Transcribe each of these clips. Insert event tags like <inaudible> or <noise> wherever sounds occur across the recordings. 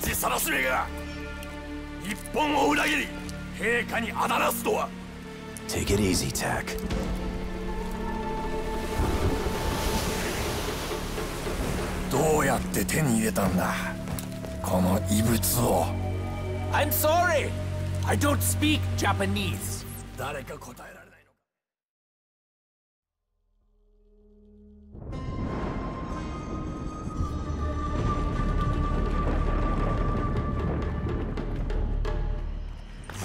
ちさらしめが日本を裏切り陛下にあだなすとは Take it easy, Tack. どうやって手に入れたんだこの異物を I'm sorry! I don't speak Japanese. 誰か答えら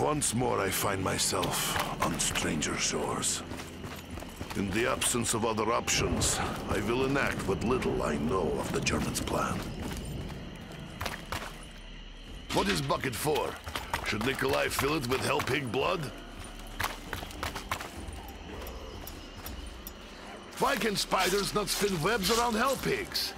Once more I find myself on stranger shores. In the absence of other options, I will enact what little I know of the Germans' plan. What is Bucket for? Should Nikolai fill it with Hell Pig blood? Why can spiders not spin webs around Hell Pigs?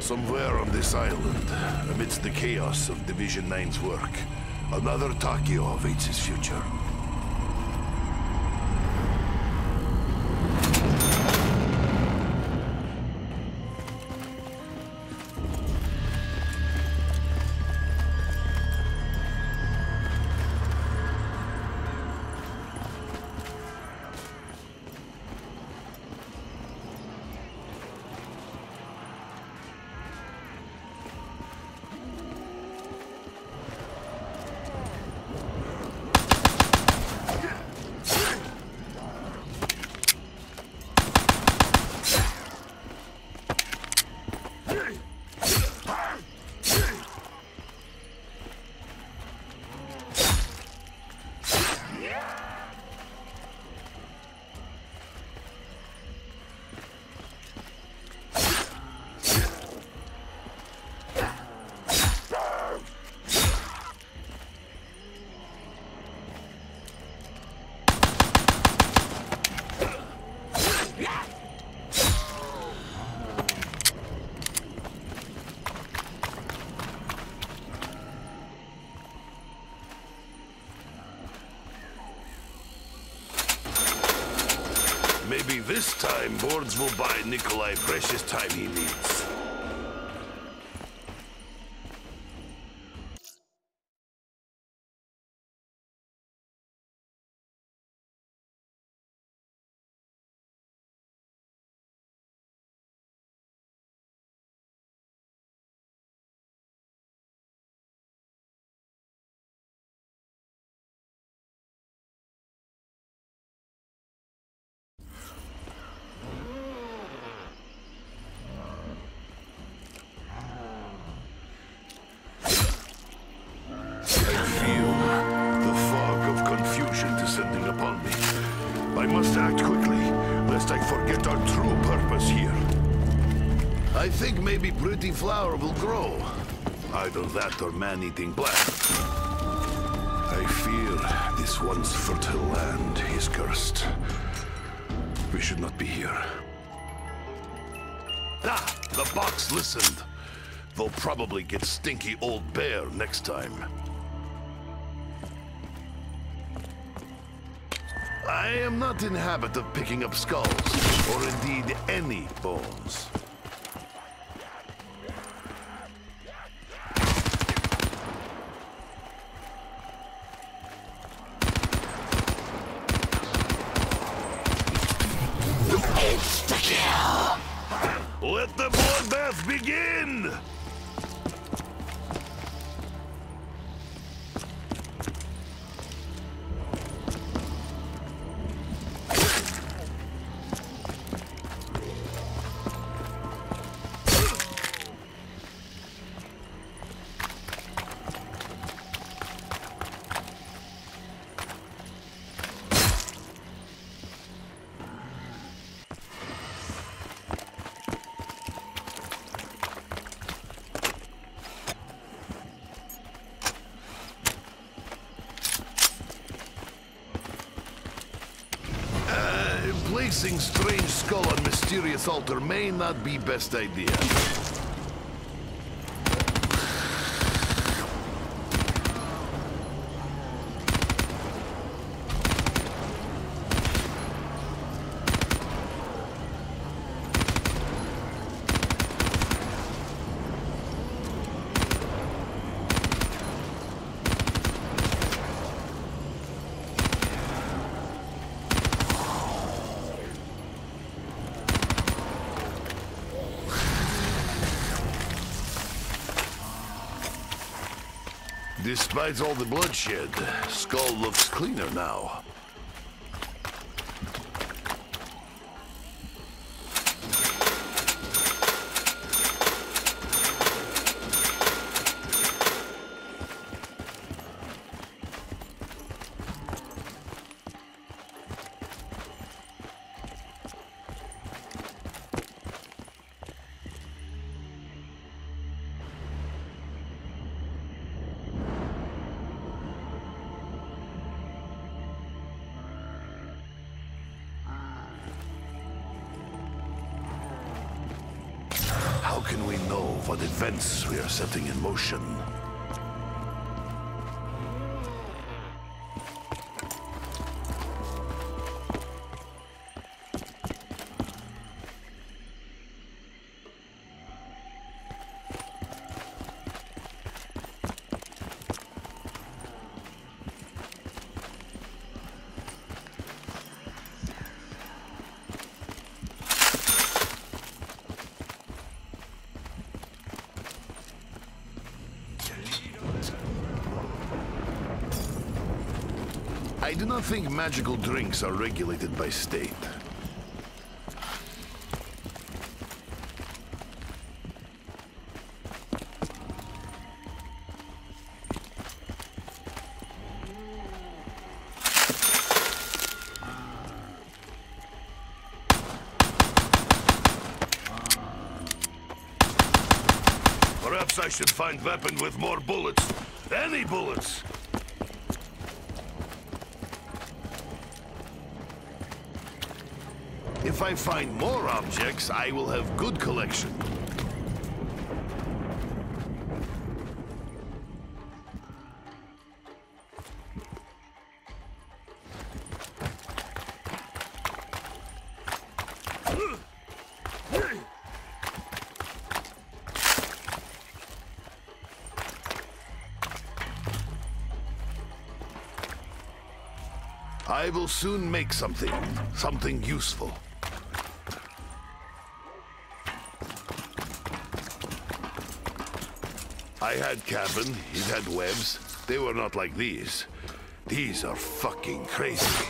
Somewhere on this island, amidst the chaos of Division 9's work, another Takeo awaits his future. Time boards will buy Nikolai precious time he needs. I forget our true purpose here. I think maybe pretty flower will grow. Either that or man-eating black. I fear this once fertile land is cursed. We should not be here. Ah! The box listened. They'll probably get stinky old bear next time. I am not in habit of picking up skulls, or indeed any bones. Mysterious altar may not be best idea. Despite all the bloodshed, Skull looks cleaner now. We know what events we are setting in motion? I do not think magical drinks are regulated by state. Perhaps I should find weapon with more bullets. Any bullets! If I find more objects, I will have good collection. I will soon make something, something useful. I had cabin, he had webs. They were not like these. These are fucking crazy.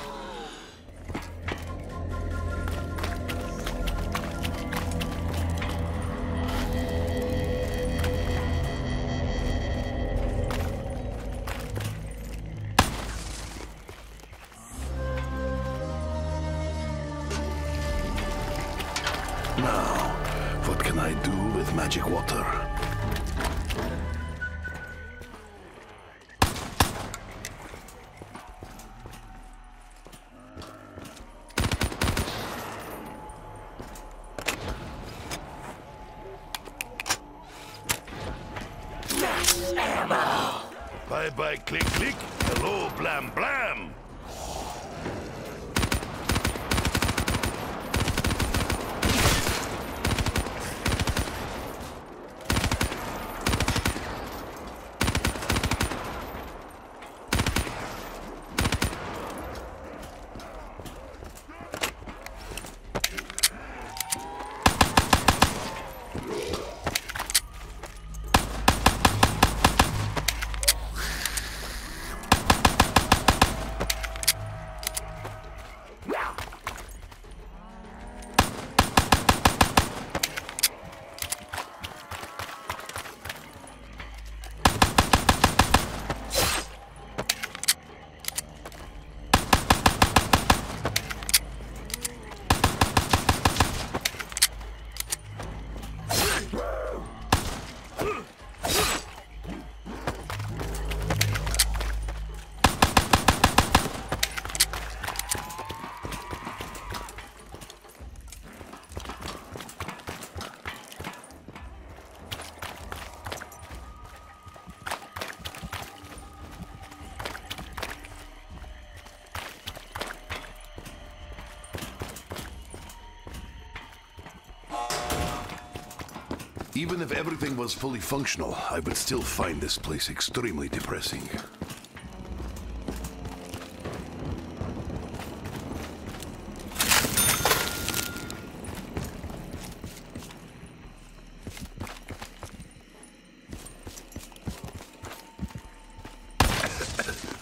Even if everything was fully functional, I would still find this place extremely depressing. <laughs>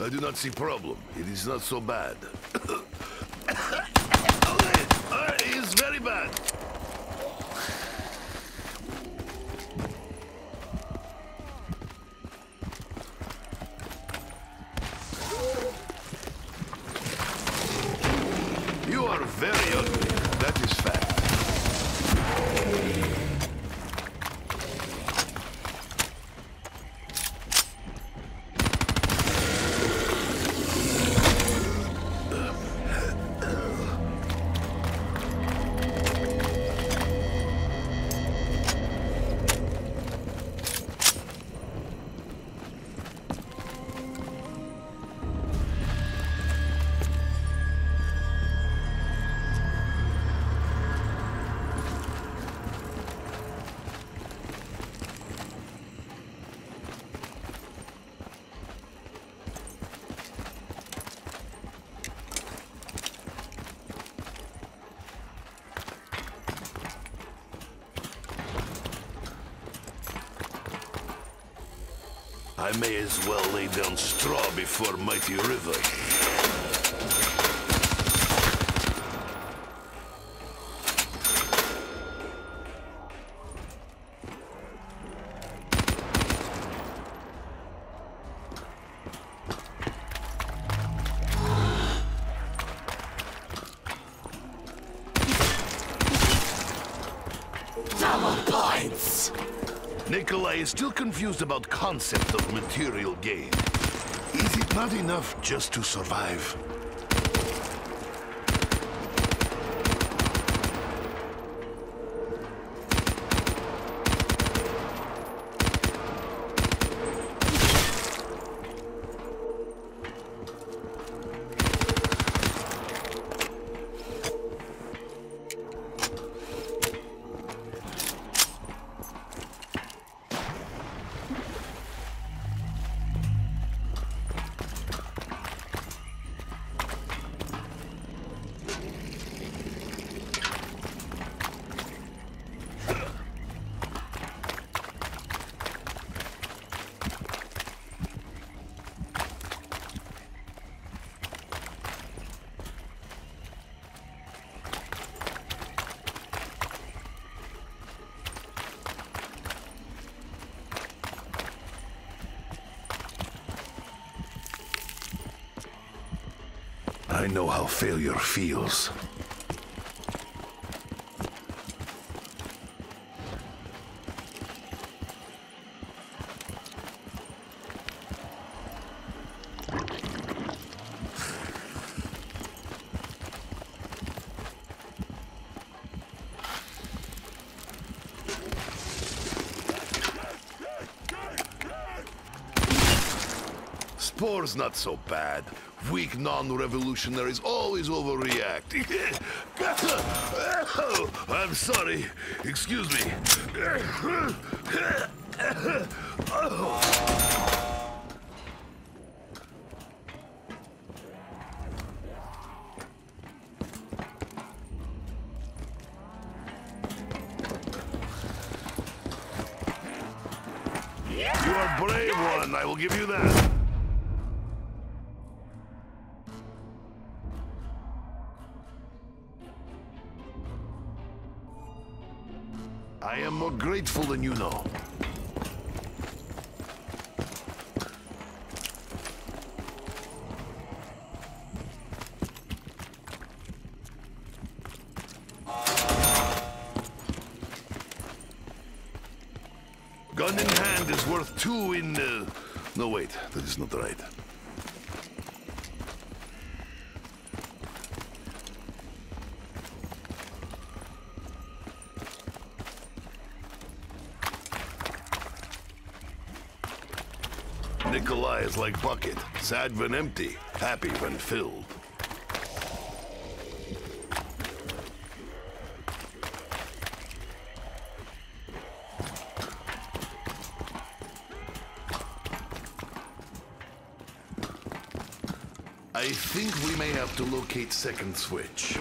I do not see problem. It is not so bad. I may as well lay down straw before mighty river. Double points! Nikolai is still confused about concept of material gain. Is it not enough just to survive? Failure feels. Spore's not so bad. Weak non-revolutionaries always overreact. <laughs> I'm sorry. Excuse me. You are brave one, I will give you that. You know. Gun in hand is worth two in... Uh... No, wait, that is not right. like bucket, sad when empty, happy when filled. I think we may have to locate second switch.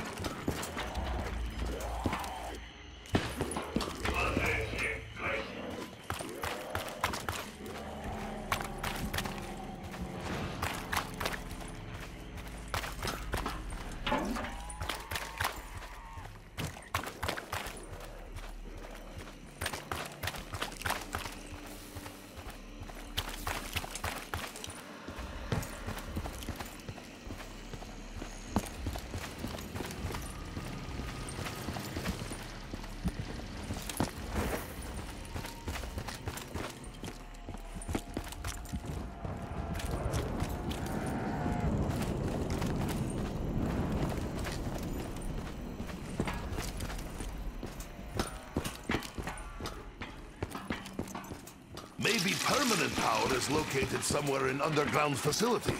Located somewhere in underground facility.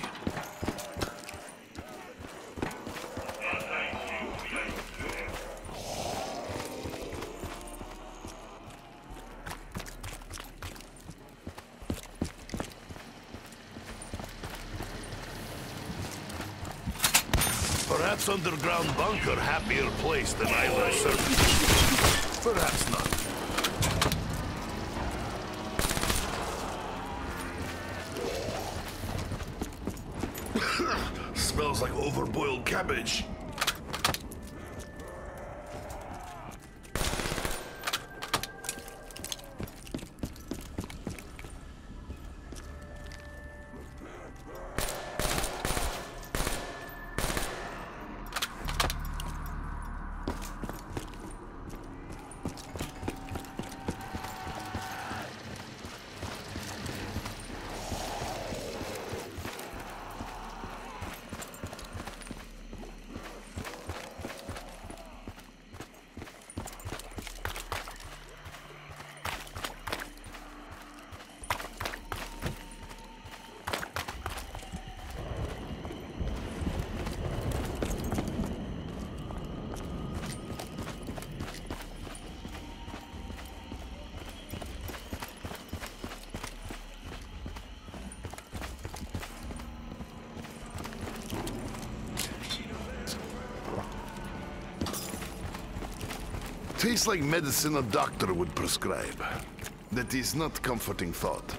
Perhaps underground bunker happier place than island surface. Perhaps not. Smells overboiled cabbage. Tastes like medicine a doctor would prescribe. That is not comforting thought.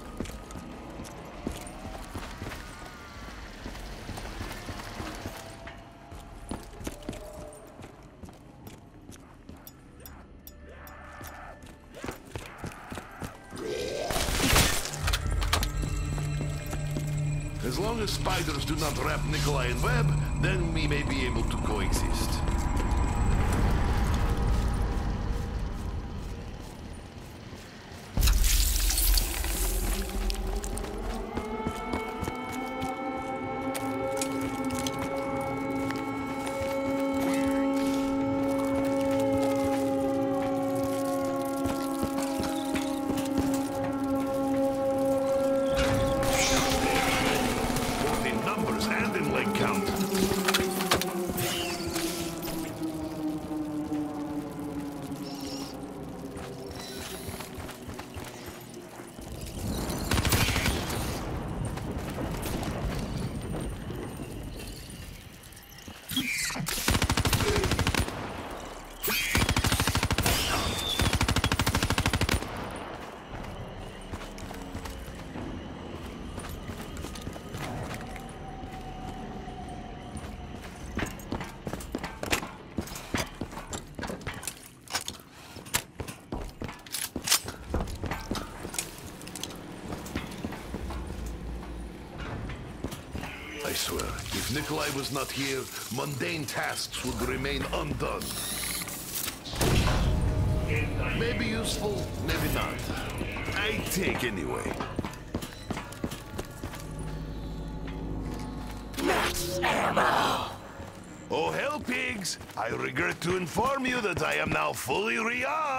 As long as spiders do not wrap Nikolai in web, then we may be able to coexist. If Nikolai was not here, mundane tasks would remain undone. Maybe useful, maybe not. I take anyway. Max ammo! Oh, hell, pigs! I regret to inform you that I am now fully rearmed.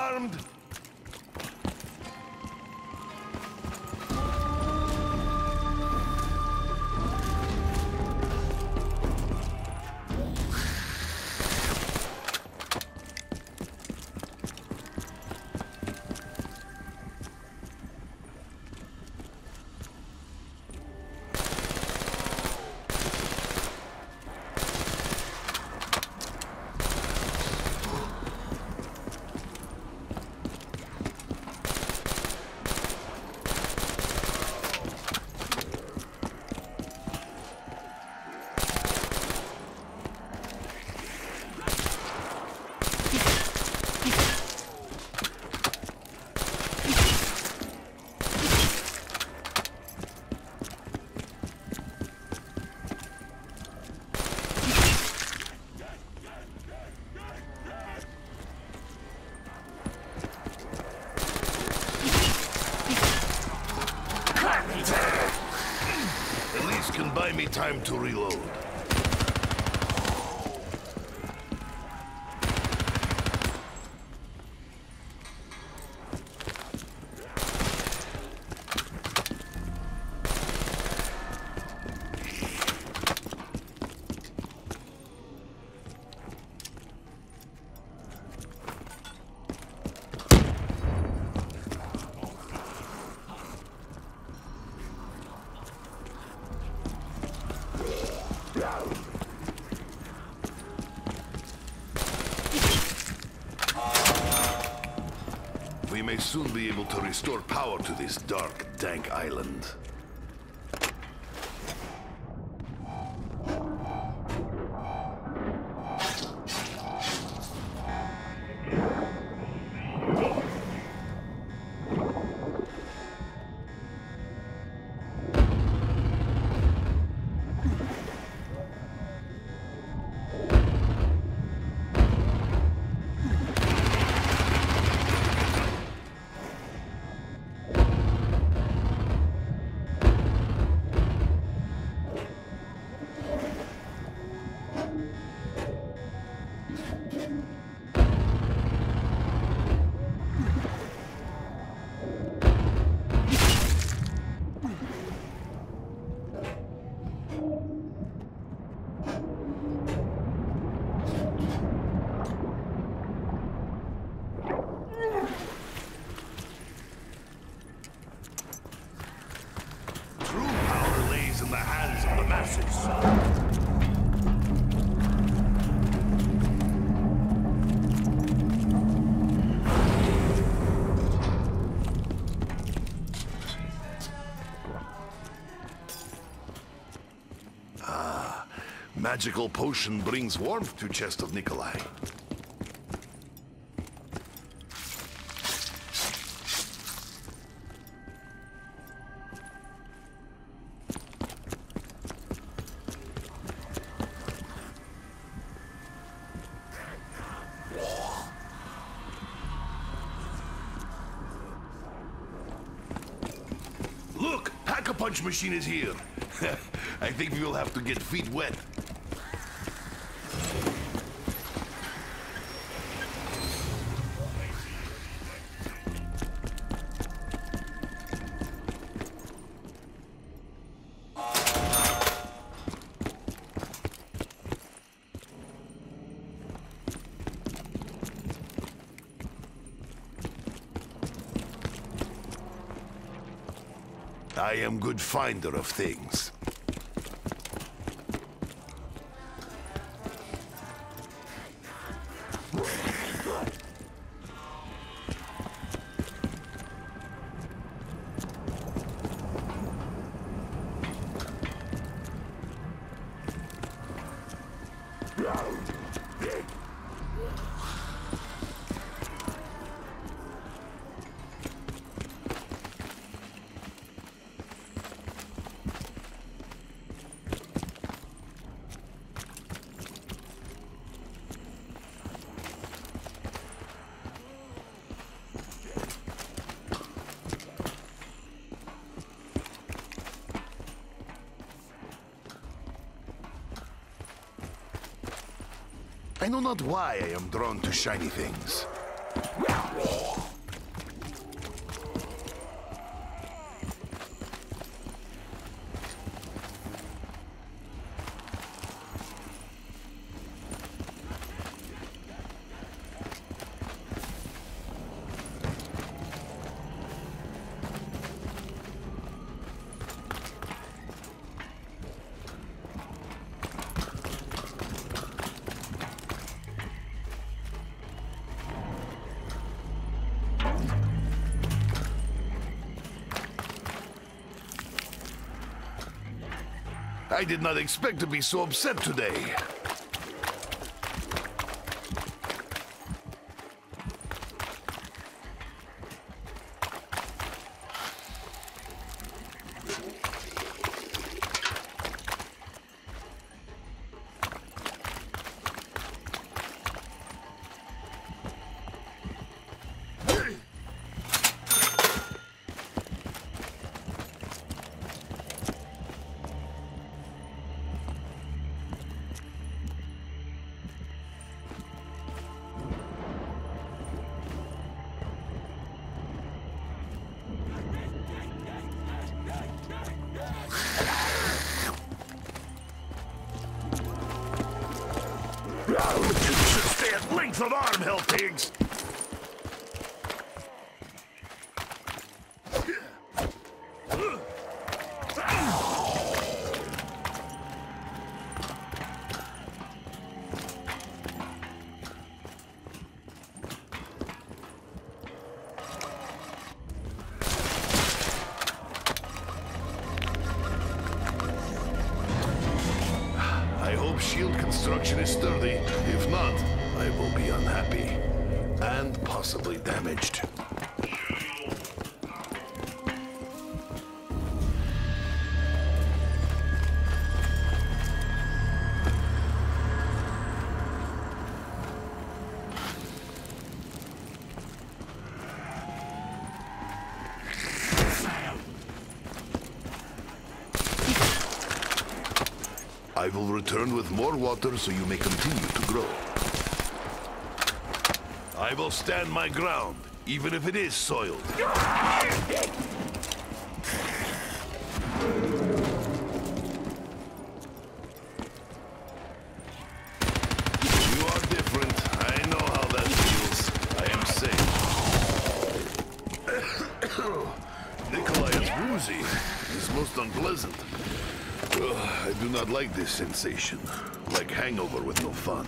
May soon be able to restore power to this dark, dank island. Ah, magical potion brings warmth to chest of Nikolai. Look, Pack-a-Punch machine is here. <laughs> I think we will have to get feet wet. I am good finder of things. Know not why I am drawn to shiny things. I did not expect to be so upset today. Length of arm, hell return with more water so you may continue to grow. I will stand my ground, even if it is soiled. You are different. I know how that feels. I am safe. <coughs> Nikolai is woozy. It's most unpleasant. Ugh, I do not like this sensation. Like hangover with no fun.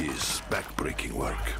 It is backbreaking work.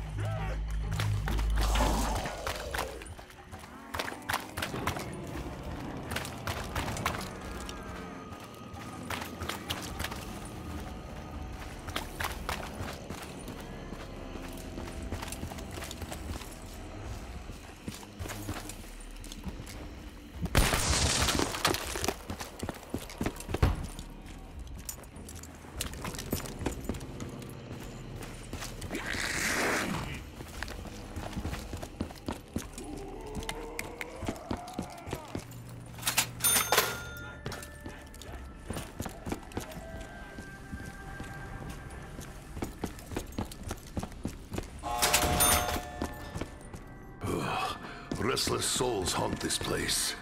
Restless souls haunt this place.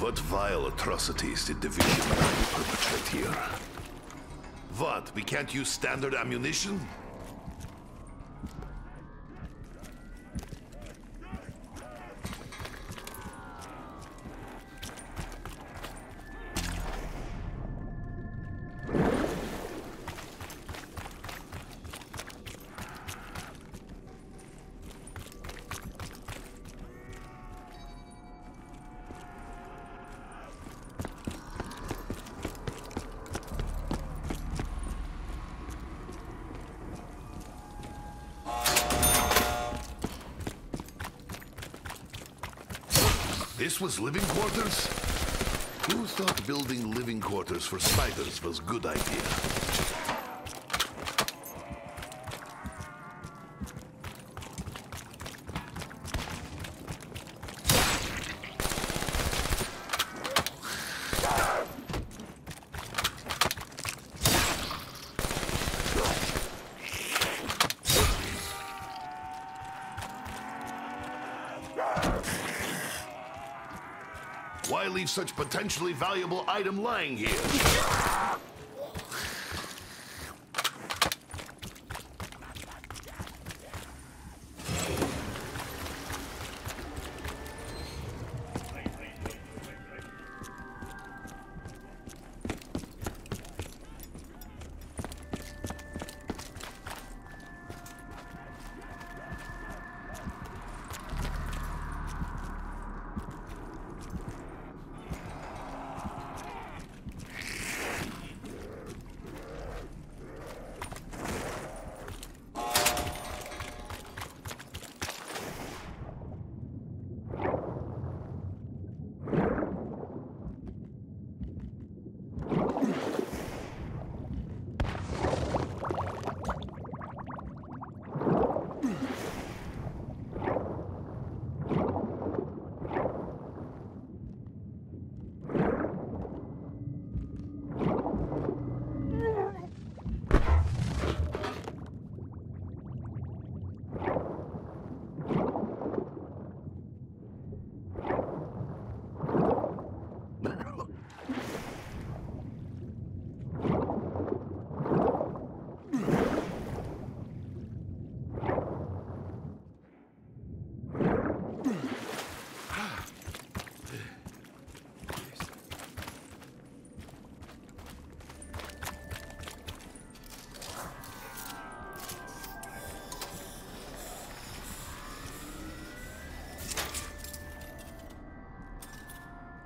What vile atrocities did Division perpetrate here? What? We can't use standard ammunition? This was living quarters? Who thought building living quarters for spiders was good idea? Why leave such potentially valuable item lying here?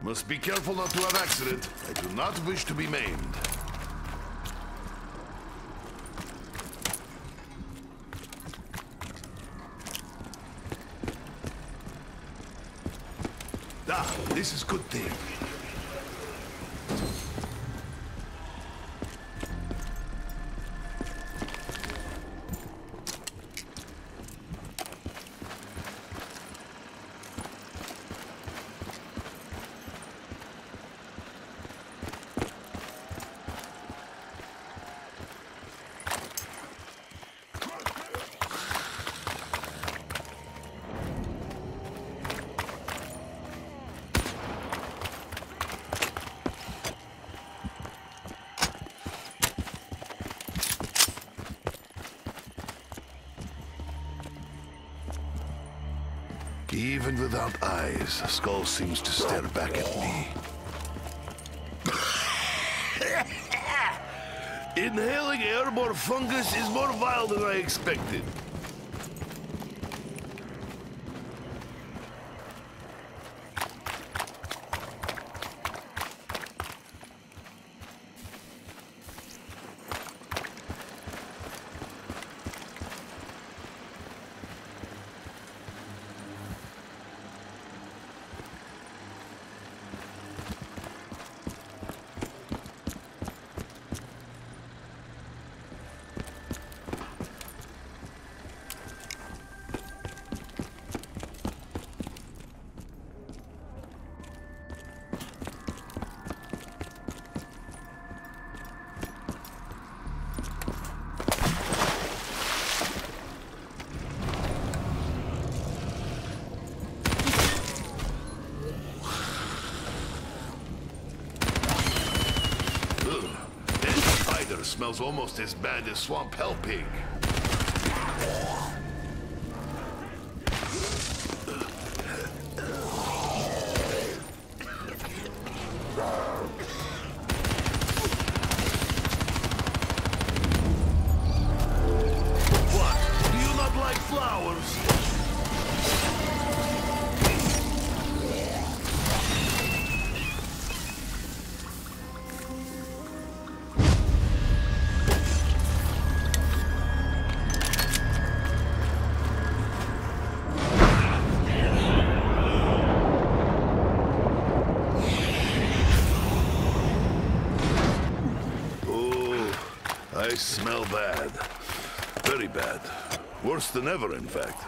Must be careful not to have accident. I do not wish to be maimed. Ah, this is good thing. Even without eyes, a Skull seems to stare back at me. <laughs> Inhaling airborne fungus is more vile than I expected. smells almost as bad as swamp hell pig. Worse than ever, in fact.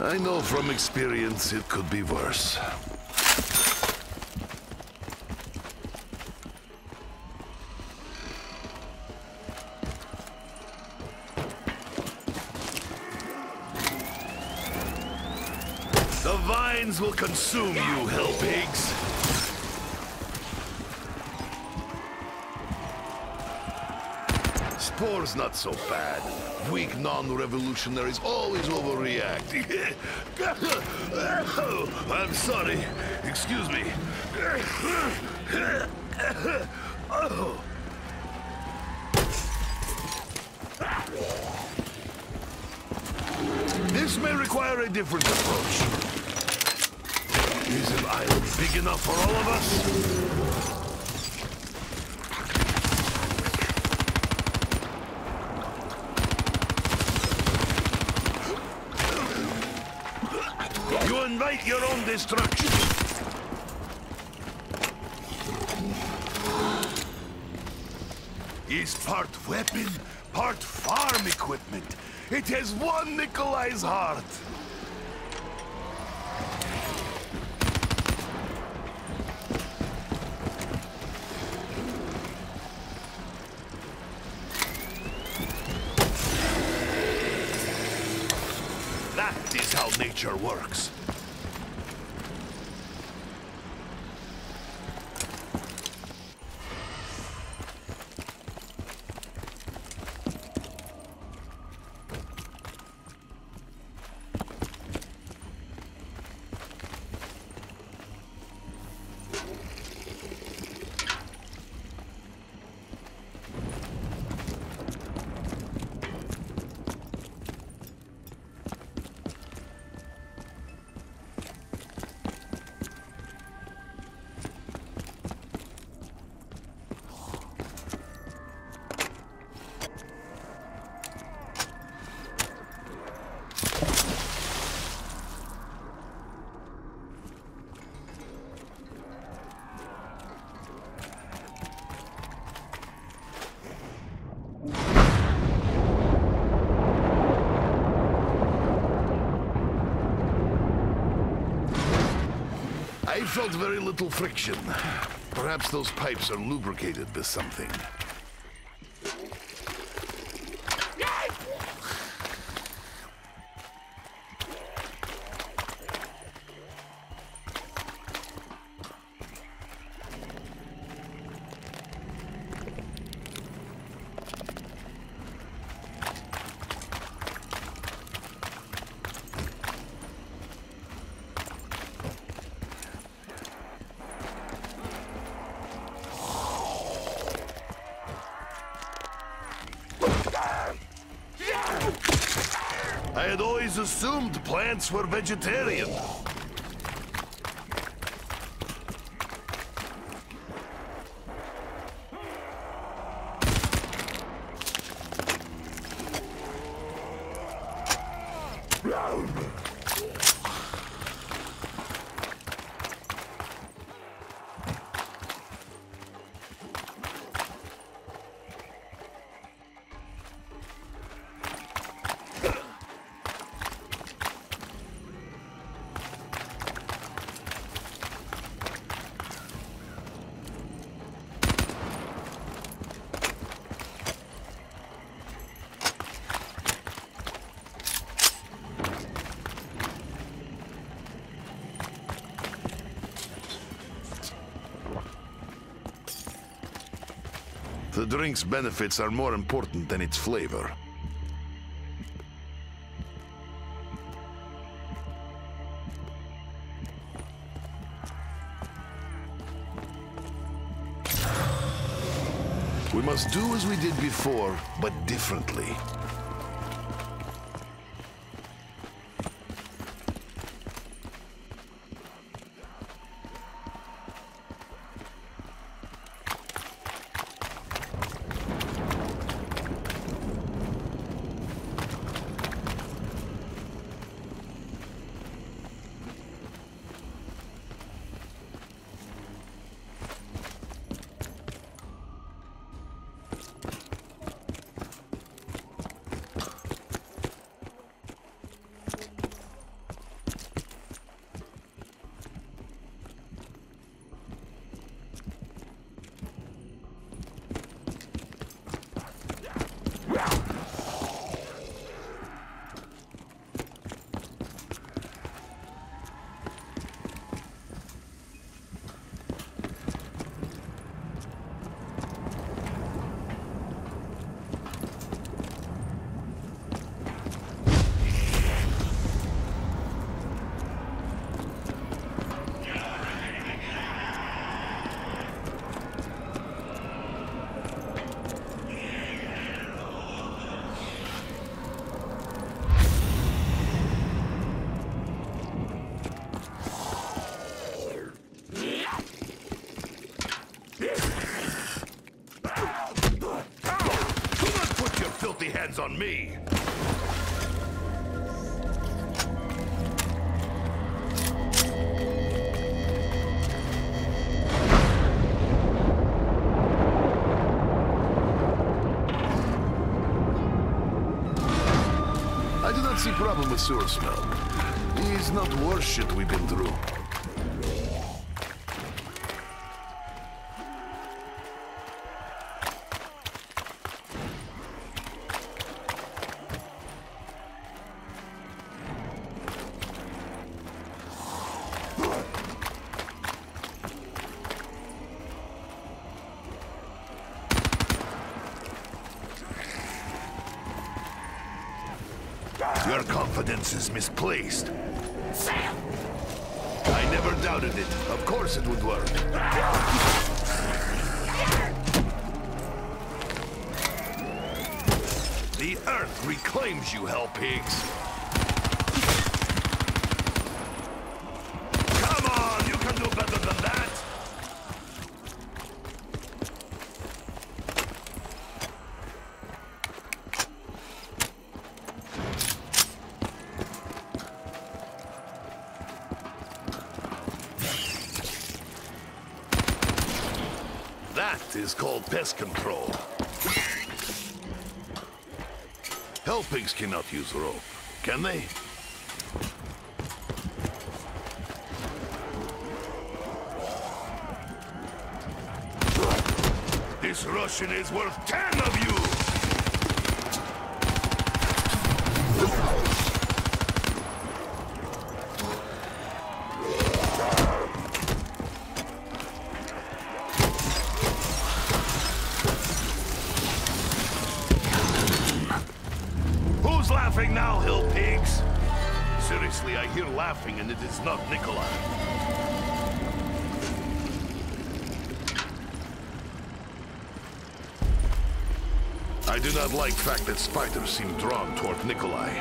I know from experience it could be worse. The vines will consume you, hell pigs. Spore's not so bad. Weak non-revolutionaries always overreact. <laughs> I'm sorry. Excuse me. This may require a different approach. Is an island big enough for all of us? You invite your own destruction. Is part weapon, part farm equipment. It has won Nikolai's heart. That is how nature works. I felt very little friction. Perhaps those pipes are lubricated with something. I had always plants were vegetarian. The drink's benefits are more important than its flavor. We must do as we did before, but differently. Do not put your filthy hands on me! I do not see problem with sewer smell. It's not worse shit we've been through. Your confidence is misplaced. I never doubted it. Of course it would work. The Earth reclaims you, hell pigs. Come on, you can do better than that. That is called control. Hell pigs cannot use rope, can they? This Russian is worth ten of you! I do not like fact that spiders seem drawn toward Nikolai.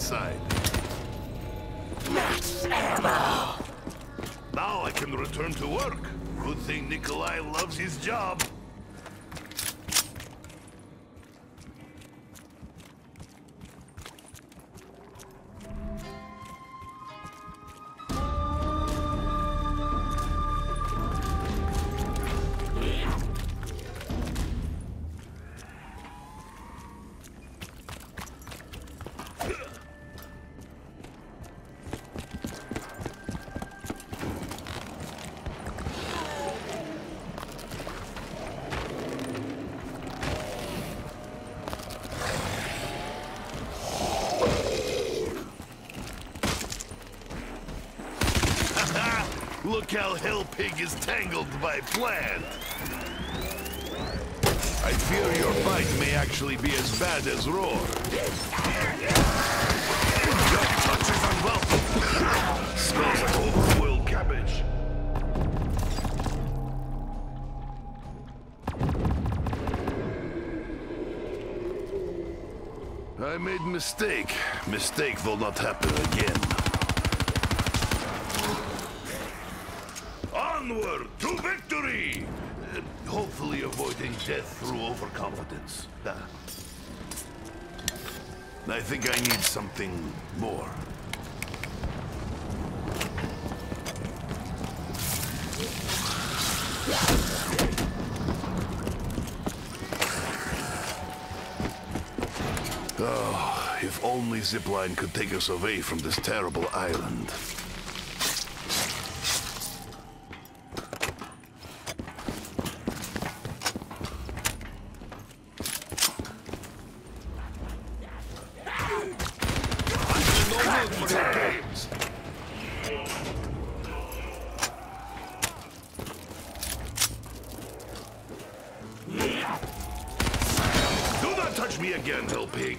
Inside. How Hell Pig is tangled by plant. I fear your bite may actually be as bad as Roar. Your touch is unwelcome. Smells like overboiled cabbage. I made mistake. Mistake will not happen again. I think I need something more. Oh, if only Zipline could take us away from this terrible island. No mood for your games. Do not touch me again, Hell Pig.